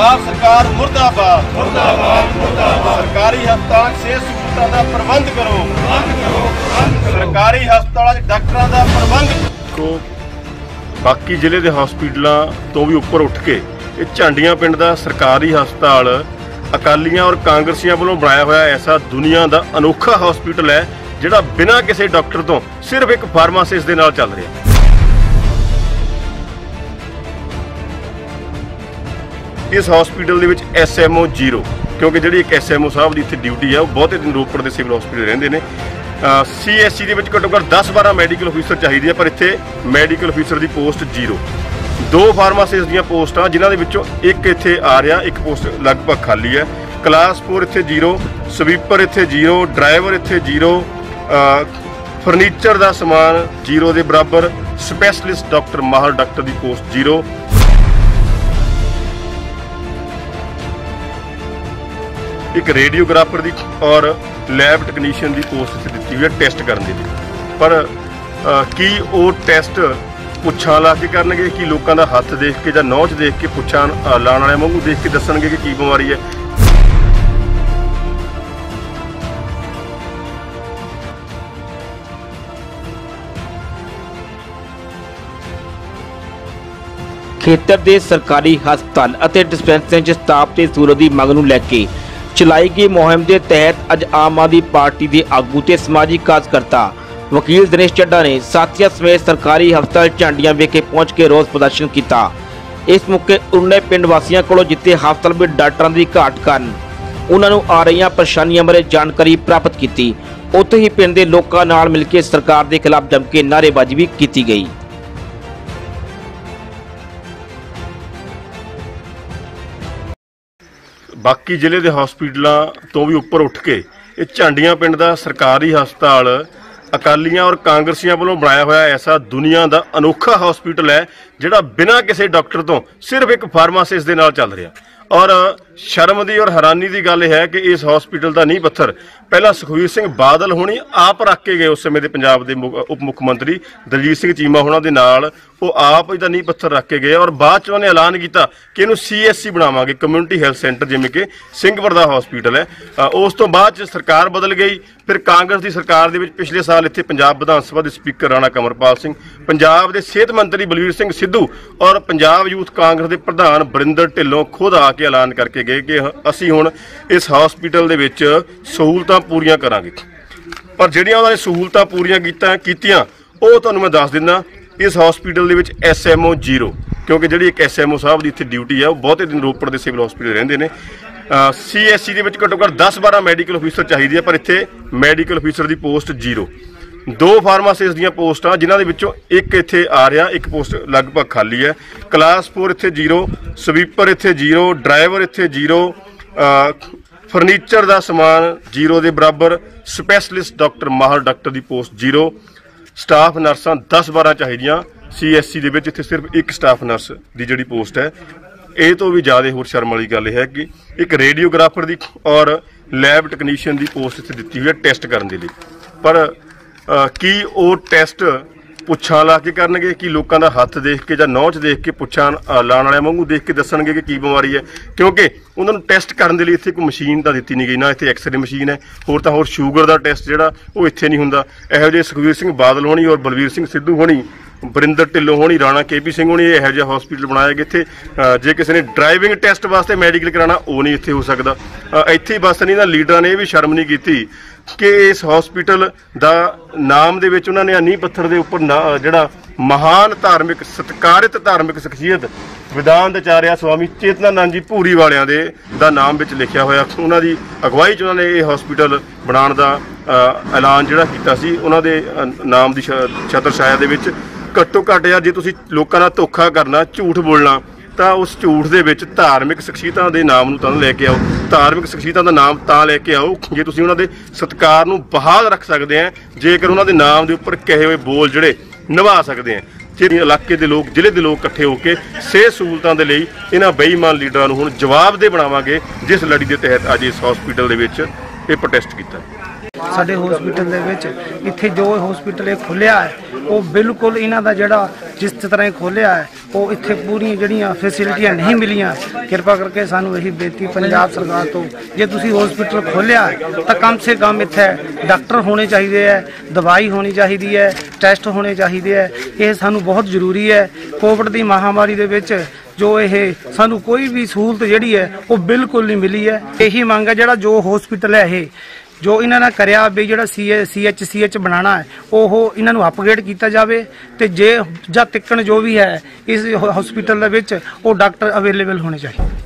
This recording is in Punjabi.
ਪੰਜਾਬ ਸਰਕਾਰ ਮੁਰਦਾਬਾਦ। ਮੁਰਦਾਬਾਦ ਮੁਰਦਾਬਾਦ। ਸਰਕਾਰੀ ਹਸਪਤਾਲਾਂ 'ਚ ਸਿਹਤ ਸਹੂਲਤਾਂ ਦਾ ਪ੍ਰਬੰਧ ਕਰੋ। ਸਰਕਾਰੀ ਹਸਪਤਾਲਾਂ 'ਚ ਡਾਕਟਰਾਂ ਦਾ ਪ੍ਰਬੰਧ ਕਰੋ। ਬਾਕੀ ਜ਼ਿਲ੍ਹੇ ਦੇ ਹਸਪੀਟਲਾਂ ਤੋਂ ਵੀ ਉੱਪਰ ਉੱਠ ਕੇ ਇਹ ਝਾਂਡੀਆਂ ਪਿੰਡ ਦਾ ਸਰਕਾਰੀ ਹਸਪਤਾਲ ਅਕਾਲੀਆਂ ਔਰ ਕਾਂਗਰਸੀਆਂ ਵੱਲੋਂ ਬਣਾਇਆ ਹੋਇਆ ਐਸਾ ਦੁਨੀਆ ਦਾ ਅਨੋਖਾ ਹਸਪੀਟਲ ਹੈ ਜਿਹੜਾ ਬਿਨਾਂ ਕਿਸੇ ਡਾਕਟਰ ਤੋਂ ਸਿਰਫ ਇੱਕ ਫਾਰਮਾਸਿਸਟ ਦੇ ਨਾਲ ਚੱਲ ਰਿਹਾ। ਹੈ ਇਸ ਹਸਪੀਟਲ ਦੇ ਵਿੱਚ ਐਸਐਮਓ 0 ਕਿਉਂਕਿ ਜਿਹੜੀ ਇੱਕ ਐਸਐਮਓ ਸਾਹਿਬ ਦੀ ਇੱਥੇ ਡਿਊਟੀ ਹੈ ਉਹ ਬਹੁਤੇ ਦਿਨ ਰੋਪੜ ਦੇ ਸਿਵਲ ਹਸਪੀਟਲ ਰਹਿੰਦੇ ਨੇ। ਸੀਐਸਸੀ ਦੇ ਵਿੱਚ ਘੱਟੋ ਘੱਟ 10-12 ਮੈਡੀਕਲ ਅਫੀਸਰ ਚਾਹੀਦੇ ਆ, ਪਰ ਇੱਥੇ ਮੈਡੀਕਲ ਅਫੀਸਰ ਦੀ ਪੋਸਟ 0 ਦੋ ਫਾਰਮਾਸਿਸਟ ਦੀਆਂ ਪੋਸਟਾਂ, ਜਿਨ੍ਹਾਂ ਦੇ ਵਿੱਚੋਂ ਇੱਕ ਇੱਥੇ ਆ ਰਿਹਾ, ਇੱਕ ਪੋਸਟ ਲਗਭਗ ਖਾਲੀ ਹੈ। ਕਲਾਸ 4 ਇੱਥੇ 0 ਸਵੀਪਰ ਇੱਥੇ 0 ਡਰਾਈਵਰ ਇੱਥੇ 0 ਫਰਨੀਚਰ ਦਾ ਸਮਾਨ 0 ਦੇ ਬਰਾਬਰ ਸਪੈਸ਼ਲਿਸਟ ਡਾਕਟਰ ਮਾਹਰ ਡਾਕਟਰ ਦੀ ਪੋਸਟ 0 ਇੱਕ ਰੇਡੀਓਗ੍ਰਾਫਰ ਦੀ ਔਰ ਲੈਬ ਟੈਕਨੀਸ਼ੀਅਨ ਦੀ ਪੋਸਟ ਇੱਥੇ ਦਿੱਤੀ ਹੋਈ ਹੈ ਟੈਸਟ ਕਰਨ ਦੇ ਲਈ। ਪਰ ਕੀ ਉਹ ਟੈਸਟ ਪੁੱਛਾਂ ਲਾ ਕੇ ਕਰਨਗੇ? ਕਿ ਲੋਕਾਂ ਦਾ ਹੱਥ ਦੇਖ ਕੇ ਜਾਂ ਨੌਚ ਦੇਖ ਕੇ ਪੁੱਛਾਂ ਅ, ਲਾਉਣ ਵਾਲਿਆਂ ਵਾਂਗੂ ਦੇਖ ਕੇ ਦੱਸਣਗੇ ਕਿ ਕੀ ਬਿਮਾਰੀ ਹੈ? ਖੇਤਰ ਦੇ ਸਰਕਾਰੀ ਹਸਪਤਾਲ ਅਤੇ ਡਿਸਪੈਂਸਰੀਆਂ 'ਚ ਸਟਾਫ ਤੇ ਸਹੂਲਤ ਦੀ ਮੰਗ ਨੂੰ ਲੈ ਕੇ ਚਲਾਈ ਗਈ ਮੁਹਿੰਮ ਦੇ ਤਹਿਤ ਅੱਜ ਆਮ ਆਦਮੀ ਪਾਰਟੀ ਦੇ ਆਗੂ ਤੇ ਸਮਾਜਿਕ ਕਾਰਜਕਰਤਾ ਵਕੀਲ ਦਿਨੇਸ਼ ਚੱਡਾ ਨੇ ਸਾਥੀਆਂ ਸਮੇਤ ਸਰਕਾਰੀ ਹਸਪਤਾਲ ਝਾਂਡੀਆਂ ਵਿਖੇ ਪਹੁੰਚ ਕੇ ਰੋਸ ਪ੍ਰਦਰਸ਼ਨ ਕੀਤਾ। ਇਸ ਮੌਕੇ ਉਨੇ ਪਿੰਡ ਵਾਸੀਆਂ ਕੋਲੋਂ ਜਿੱਥੇ ਹਸਪਤਾਲ ਵਿੱਚ ਡਾਕਟਰਾਂ ਦੀ ਘਾਟ ਕਾਰਨ ਉਹਨਾਂ ਨੂੰ ਆ ਰਹੀਆਂ ਪਰੇਸ਼ਾਨੀਆਂ ਬਾਰੇ ਜਾਣਕਾਰੀ ਪ੍ਰਾਪਤ ਕੀਤੀ। ਉੱਥੇ ਹੀ ਪਿੰਡ ਦੇ ਲੋਕਾਂ ਨਾਲ ਮਿਲ ਕੇ ਸਰਕਾਰ ਦੇ ਖਿਲਾਫ ਜੰਮ ਕੇ ਨਾਅਰੇਬਾਜ਼ੀ ਵੀ ਕੀਤੀ ਗਈ। ਬਾਕੀ ਜ਼ਿਲ੍ਹੇ ਦੇ ਹਸਪੀਟਲਾਂ ਤੋਂ ਵੀ ਉੱਪਰ ਉੱਠ ਕੇ ਇਹ ਝਾਂਡੀਆਂ ਪਿੰਡ ਦਾ ਸਰਕਾਰੀ ਹਸਪਤਾਲ ਅਕਾਲੀਆਂ ਔਰ ਕਾਂਗਰਸੀਆਂ ਵੱਲੋਂ ਬਣਾਇਆ ਹੋਇਆ ਐਸਾ ਦੁਨੀਆ ਦਾ ਅਨੋਖਾ ਹਸਪੀਟਲ ਹੈ, ਜਿਹੜਾ ਬਿਨਾਂ ਕਿਸੇ ਡਾਕਟਰ ਤੋਂ ਸਿਰਫ ਇੱਕ ਫਾਰਮਾਸਿਸਟ ਦੇ ਨਾਲ ਚੱਲ ਰਿਹਾ। ਔਰ ਸ਼ਰਮ ਦੀ ਔਰ ਹੈਰਾਨੀ ਦੀ ਗੱਲ ਹੈ ਕਿ ਇਸ ਹਸਪੀਟਲ ਦਾ ਨੀਂਹ ਪੱਥਰ ਪਹਿਲਾਂ ਸੁਖਵੀਰ ਸਿੰਘ ਬਾਦਲ ਹੋਣੀ ਆਪ ਰੱਖ ਕੇ ਗਏ ਉਸ ਸਮੇਂ ਦੇ ਪੰਜਾਬ ਦੇ ਮੁੱਖ- ਉਪ ਮੁੱਖ ਮੰਤਰੀ ਦਲਜੀਤ ਸਿੰਘ ਚੀਮਾ ਹੋਣਾ ਦੇ ਨਾਲ। ਉਹ ਆਪ ਇਹਦਾ ਨੀਂਹ ਪੱਥਰ ਰੱਖ ਕੇ ਗਏ ਔਰ ਬਾਅਦ ਚ ਉਹਨੇ ਐਲਾਨ ਕੀਤਾ ਕਿ ਇਹਨੂੰ ਸੀਐਸਸੀ ਬਣਾਵਾਂਗੇ ਕਮਿਊਨਿਟੀ ਹੈਲਥ ਸੈਂਟਰ ਜਿਵੇਂ ਕਿ ਸਿੰਘਪੁਰ ਦਾ ਹਸਪੀਟਲ ਹੈ। ਉਸ ਤੋਂ ਬਾਅਦ ਚ ਸਰਕਾਰ ਬਦਲ ਗਈ। ਫਿਰ ਕਾਂਗਰਸ ਦੀ ਸਰਕਾਰ ਦੇ ਵਿੱਚ ਪਿਛਲੇ ਸਾਲ ਇੱਥੇ ਪੰਜਾਬ ਵਿਧਾਨ ਸਭਾ ਦੇ ਸਪੀਕਰ ਰਾਣਾ ਕਮਰਪਾਲ ਸਿੰਘ, ਪੰਜਾਬ ਦੇ ਸਿਹਤ ਮੰਤਰੀ ਬਲਵੀਰ ਸਿੰਘ ਸਿੱਧੂ ਔਰ ਪੰਜਾਬ ਯੂਥ ਕਾਂਗਰਸ ਦੇ ਪ੍ਰਧਾਨ ਬਰਿੰਦਰ ਢਿੱਲੋਂ ਖੁਦ ਆ ਕੇ ਐਲਾਨ ਕਰਕੇ ਗਏ ਕਿ ਅਸੀਂ ਹੁਣ ਇਸ ਹਸਪੀਟਲ ਦੇ ਵਿੱਚ ਸਹੂਲਤਾਂ ਪੂਰੀਆਂ ਕਰਾਂਗੇ। ਪਰ ਜਿਹੜੀਆਂ ਉਹਨਾਂ ਨੇ ਸਹੂਲਤਾਂ ਪੂਰੀਆਂ ਕੀਤਾ ਕੀਤੀਆਂ, ਉਹ ਤੁਹਾਨੂੰ ਮੈਂ ਦੱਸ ਦਿੰਦਾ, ਇਸ ਹਸਪੀਟਲ ਦੇ ਵਿੱਚ ਐਸਐਮਓ 0 ਕਿਉਂਕਿ ਜਿਹੜੀ ਇੱਕ ਐਸਐਮਓ ਸਾਹਿਬ ਦੀ ਇੱਥੇ ਡਿਊਟੀ ਹੈ ਉਹ ਬਹੁਤੇ ਦਿਨ ਰੋਪੜ ਦੇ ਸਿਵਲ ਹਸਪੀਟਲ ਰਹਿੰਦੇ ਨੇ। ਸੀਐਸਸੀ ਦੇ ਵਿੱਚ ਘੱਟੋ ਘੱਟ 10-12 ਮੈਡੀਕਲ ਅਫੀਸਰ ਚਾਹੀਦੇ ਆ, ਪਰ ਇੱਥੇ ਮੈਡੀਕਲ ਅਫੀਸਰ ਦੀ ਪੋਸਟ 0 ਦੋ ਫਾਰਮਾਸਿਸਟ ਦੀਆਂ ਪੋਸਟਾਂ, ਜਿਨ੍ਹਾਂ ਦੇ ਵਿੱਚੋਂ ਇੱਕ ਇੱਥੇ ਆ ਰਿਹਾ, ਇੱਕ ਪੋਸਟ ਲਗਭਗ ਖਾਲੀ ਹੈ। ਕਲਾਸ 4 ਇੱਥੇ 0 ਸਵੀਪਰ ਇੱਥੇ 0 ਡਰਾਈਵਰ ਇੱਥੇ 0 ਫਰਨੀਚਰ ਦਾ ਸਮਾਨ 0 ਦੇ ਬਰਾਬਰ, ਸਪੈਸ਼ਲਿਸਟ ਡਾਕਟਰ ਮਾਹਰ ਡਾਕਟਰ ਦੀ ਪੋਸਟ 0 ਸਟਾਫ ਨਰਸਾਂ 10-12 ਚਾਹੀਦੀਆਂ, ਸੀਐਸਸੀ ਦੇ ਵਿੱਚ ਇੱਥੇ ਸਿਰਫ ਇੱਕ ਸਟਾਫ ਨਰਸ ਦੀ ਜਿਹੜੀ ਪੋਸਟ ਹੈ। ਇਹ ਤੋਂ ਵੀ ਜ਼ਿਆਦਾ ਹੋਰ ਸ਼ਰਮ ਵਾਲੀ ਗੱਲ ਇਹ ਹੈ ਕਿ ਇੱਕ ਰੇਡੀਓਗ੍ਰਾਫਰ ਦੀ ਔਰ ਲੈਬ ਟੈਕਨੀਸ਼ੀਅਨ ਦੀ ਪੋਸਟ ਇੱਥੇ ਦਿੱਤੀ ਹੋਈ ਹੈ ਟੈਸਟ ਕਰਨ ਦੇ ਲਈ। ਪਰ ਕੀ ਉਹ ਟੈਸਟ ਪੁੱਛਾਂ ਲਾ ਕੇ ਕਰਨਗੇ? ਕਿ ਲੋਕਾਂ ਦਾ ਹੱਥ ਦੇਖ ਕੇ ਜਾਂ ਨੌਚ ਦੇਖ ਕੇ ਪੁੱਛਾਂ ਅ, ਲਾਉਣ ਵਾਲਿਆਂ ਵਾਂਗੂ ਦੇਖ ਕੇ ਦੱਸਣਗੇ ਕਿ ਕੀ ਬਿਮਾਰੀ ਹੈ? ਕਿਉਂਕਿ ਉਹਨਾਂ ਨੂੰ ਟੈਸਟ ਕਰਨ ਦੇ ਲਈ ਇੱਥੇ ਕੋਈ ਮਸ਼ੀਨ ਤਾਂ ਦਿੱਤੀ ਨਹੀਂ ਗਈ ਨਾ ਇੱਥੇ ਐਕਸ-ਰੇ ਮਸ਼ੀਨ ਹੈ ਹੋਰ ਤਾਂ ਹੋਰ ਸ਼ੂਗਰ ਦਾ ਟੈਸਟ ਜਿਹੜਾ ਉਹ ਇੱਥੇ ਨਹੀਂ ਹੁੰਦਾ। ਇਹੋ ਜਿਹੇ ਸੁਖਵੀਰ ਸਿੰਘ ਬਾਦਲ ਹੋਣੀ ਔਰ ਬਲਵੀਰ ਸਿੰਘ ਸਿੱਧੂ ਹੋਣੀ ਬਰਿੰਦਰ ਢਿੱਲੋਂ ਹੋਣੀ ਰਾਣਾ ਕੇਪੀ ਸਿੰਘ ਹੋਣੀ ਇਹੋ ਜਿਹਾ ਹਸਪੀਟਲ ਬਣਾਇਆ ਗਿਆ ਇੱਥੇ। ਜੇ ਕਿਸੇ ਨੇ ਡਰਾਈਵਿੰਗ ਟੈਸਟ ਵਾਸਤੇ ਮੈਡੀਕਲ ਕਰਾਉਣਾ ਉਹ ਨਹੀਂ ਇੱਥੇ ਹੋ ਸਕਦਾ। ਇੱਥੇ ਹੀ ਬਸ ਨਹੀਂ ਨਾ ਲੀਡਰਾਂ ਨੇ ਇਹ ਵੀ ਸ਼ਰਮ ਨਹੀਂ ਕੀਤੀ। ਕਿ ਇਸ ਹਸਪੀਟਲ ਦਾ ਨਾਮ ਦੇ ਵਿੱਚ ਉਹਨਾਂ ਨੇ ਨੀਂਹ ਪੱਥਰ ਦੇ ਉੱਪਰ ਨਾ- ਜਿਹੜਾ ਮਹਾਨ ਧਾਰਮਿਕ, ਸਤਿਕਾਰਿਤ ਧਾਰਮਿਕ ਸ਼ਖਸੀਅਤ ਵਿਧਾਨ ਆਚਾਰਿਆ ਸਵਾਮੀ ਚੇਤਨਾਨੰਦ ਜੀ ਭੂਰੀ ਵਾਲਿਆਂ ਦੇ, ਦਾ ਨਾਮ ਵਿੱਚ ਲਿਖਿਆ ਹੋਇਆ। ਉਹਨਾਂ ਦੀ ਅਗਵਾਈ 'ਚ ਉਹਨਾਂ ਨੇ ਇਹ ਹਸਪੀਟਲ ਬਣਾਉਣ ਦਾ ਐਲਾਨ ਜਿਹੜਾ ਕੀਤਾ ਸੀ। ਉਹਨਾਂ ਦੇ ਨਾਮ ਦੀ ਛਤਰ ਛਾਇਆ ਦੇ ਵਿੱਚ ਘੱਟੋ ਘੱਟ ਯਾਰ ਜੇ ਤੁਸੀਂ ਲੋਕਾਂ ਨਾਲ ਧੋਖਾ ਕਰਨਾ, ਝੂਠ ਬੋਲਣਾ ਤਾਂ ਉਸ ਝੂਠ ਦੇ ਵਿੱਚ ਧਾਰਮਿਕ ਸ਼ਖਸੀਅਤਾਂ ਦੇ ਨਾਮ ਨੂੰ ਤਾਂ ਲੈ ਕੇ ਆਓ। ਧਾਰਮਿਕ ਸ਼ਖਸੀਅਤਾਂ ਦਾ ਨਾਮ ਤਾਂ ਲੈ ਕੇ ਆਓ। ਜੇ ਤੁਸੀਂ ਉਹਨਾਂ ਦੇ ਸਤਿਕਾਰ ਨੂੰ ਬਹਾਲ ਰੱਖ ਸਕਦੇ ਆ, ਜੇਕਰ ਉਹਨਾਂ ਦੇ ਨਾਮ ਦੇ ਉੱਪਰ ਕਹੇ ਹੋਏ ਬੋਲ ਜਿਹੜੇ ਨਿਭਾ ਸਕਦੇ ਆ। ਜਿਹੜੇ ਇਲਾਕੇ ਦੇ ਲੋਕ, ਜ਼ਿਲ੍ਹੇ ਦੇ ਲੋਕ ਇਕੱਠੇ ਹੋ ਕੇ ਸਿਹਤ ਸਹੂਲਤਾਂ ਦੇ ਲਈ ਇਹਨਾਂ ਬੇਈਮਾਨ ਲੀਡਰਾਂ ਨੂੰ ਹੁਣ ਜਵਾਬ ਦੇ ਬਣਾਵਾਂਗੇ, ਜਿਸ ਲੜੀ ਦੇ ਤਹਿਤ ਅੱਜ ਇਸ ਹਸਪੀਟਲ ਦੇ ਵਿੱਚ ਇਹ ਪ੍ਰੋਟੈਸਟ ਕੀਤਾ। ਸਾਡੇ ਹਸਪੀਟਲ ਦੇ ਵਿੱਚ, ਇੱਥੇ ਜੋ ਹਸਪੀਟਲ ਇਹ ਖੁੱਲਿਆ ਹੈ, ਉਹ ਬਿਲਕੁਲ ਇਹਨਾਂ ਦਾ ਜਿਹੜਾ ਜਿਸ ਤਰ੍ਹਾਂ ਇਹ ਖੋਲਿਆ ਹੈ, ਉਹ ਇੱਥੇ ਪੂਰੀਆਂ ਜਿਹੜੀਆਂ ਫੈਸਿਲਿਟੀਆਂ ਨਹੀਂ ਮਿਲੀਆਂ। ਕਿਰਪਾ ਕਰਕੇ ਸਾਨੂੰ ਇਹੀ ਬੇਨਤੀ ਪੰਜਾਬ ਸਰਕਾਰ ਤੋਂ, ਜੇ ਤੁਸੀਂ ਹਸਪੀਟਲ ਖੋਲਿਆ ਤਾਂ ਕਮ ਸੇ ਕਮ ਇੱਥੇ ਡਾਕਟਰ ਹੋਣੇ ਚਾਹੀਦੇ ਹੈ, ਦਵਾਈ ਹੋਣੀ ਚਾਹੀਦੀ ਹੈ, ਟੈਸਟ ਹੋਣੇ ਚਾਹੀਦੇ ਹੈ। ਇਹ ਸਾਨੂੰ ਬਹੁਤ ਜ਼ਰੂਰੀ ਹੈ। ਕੋਵਿਡ ਦੀ ਮਹਾਮਾਰੀ ਦੇ ਵਿੱਚ ਜੋ ਇਹ ਸਾਨੂੰ ਕੋਈ ਵੀ ਸਹੂਲਤ ਜਿਹੜੀ ਹੈ, ਉਹ ਬਿਲਕੁਲ ਨਹੀਂ ਮਿਲੀ ਹੈ। ਇਹੀ ਮੰਗ ਹੈ ਜਿਹੜਾ ਜੋ ਹਸਪੀਟਲ ਹੈ ਇਹ ਜੋ ਇਹਨਾਂ ਨੇ ਕਰਿਆ ਵੀ ਜਿਹੜਾ ਸੀਐਚ ਸੀਐਚ ਬਣਾਉਣਾ ਹੈ, ਉਹ ਇਹਨਾਂ ਨੂੰ ਅਪਗ੍ਰੇਡ ਕੀਤਾ ਜਾਵੇ ਤੇ ਜੇ ਜਾਂ ਤਿੱਕਣ ਜੋ ਵੀ ਹੈ, ਇਸ ਹਸਪੀਟਲ ਦੇ ਵਿੱਚ ਉਹ ਡਾਕਟਰ ਅਵੇਲੇਬਲ ਹੋਣੇ ਚਾਹੀਦੇ।